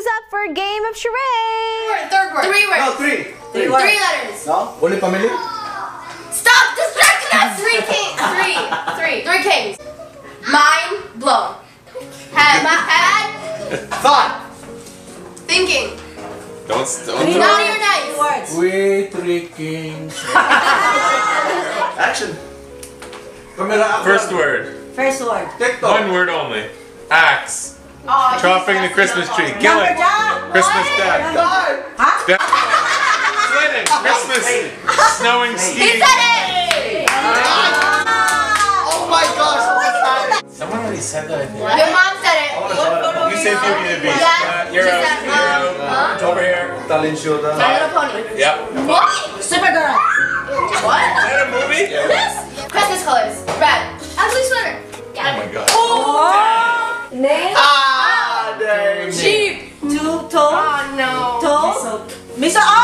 who's up for a game of charades? Third word. Three words. No, three. Three, three letters. No? Only family? Stop distracting us! Three king, three, three, three kings. Mind blown. Had, my, had, Thought. thinking. Don't, don't Naughty or nice? Words. We three kings. Action. Action. First word. First word. TikTok. One word only. Axe. Oh, Chopping the Christmas tree. out. Kill Number it. down. Christmas death. God. Huh? Death. Sledding. Christmas. Snowing. He Skiing. said it! Oh my gosh. Someone already said that. I think. Your mom said it. You said Beauty and the Beast. Yeah, Uh, you're she out. said, You're um, out. huh? Over here. Talent show My. Little Pony. Yep. What? 没事啊。